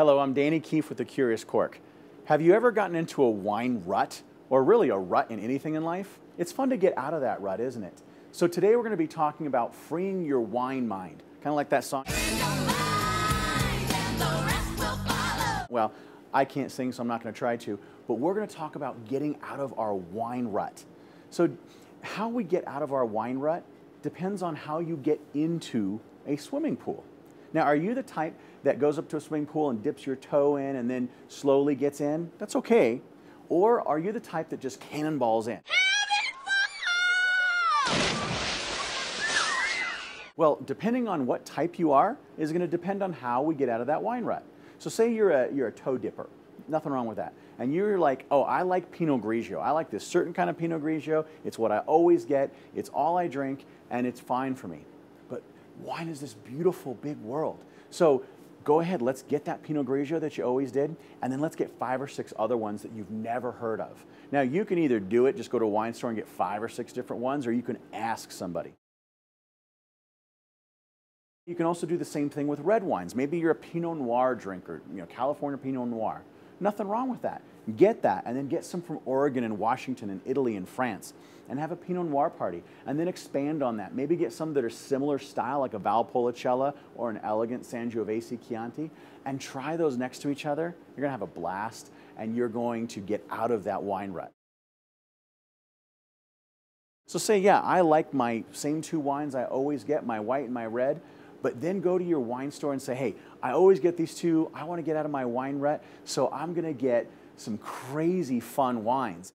Hello, I'm Danny Keefe with The Curious Cork. Have you ever gotten into a wine rut, or really a rut in anything in life? It's fun to get out of that rut, isn't it? So today we're going to be talking about freeing your wine mind, kind of like that song. Well, I can't sing, so I'm not going to try to, but we're going to talk about getting out of our wine rut. So, how we get out of our wine rut depends on how you get into a swimming pool. Now, are you the type that goes up to a swimming pool and dips your toe in and then slowly gets in? That's okay. Or are you the type that just cannonballs in? Well, depending on what type you are, is going to depend on how we get out of that wine rut. So say you're a, you're a toe dipper. Nothing wrong with that. And you're like, oh, I like Pinot Grigio. I like this certain kind of Pinot Grigio. It's what I always get. It's all I drink, and it's fine for me. Wine is this beautiful big world. So go ahead, let's get that Pinot Grigio that you always did, and then let's get five or six other ones that you've never heard of. Now, you can either do it, just go to a wine store and get five or six different ones, or you can ask somebody. You can also do the same thing with red wines. Maybe you're a Pinot Noir drinker, you know, California Pinot Noir. Nothing wrong with that. Get that and then get some from Oregon and Washington and Italy and France and have a Pinot Noir party and then expand on that. Maybe get some that are similar style like a Valpolicella or an elegant Sangiovese Chianti and try those next to each other. You're gonna have a blast and you're going to get out of that wine rut. So say, yeah, I like my same two wines I always get, my white and my red, but then go to your wine store and say, hey, I always get these two. I want to get out of my wine rut, so I'm going to get some crazy fun wines.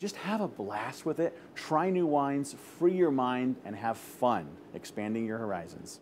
Just have a blast with it, try new wines, free your mind, and have fun expanding your horizons.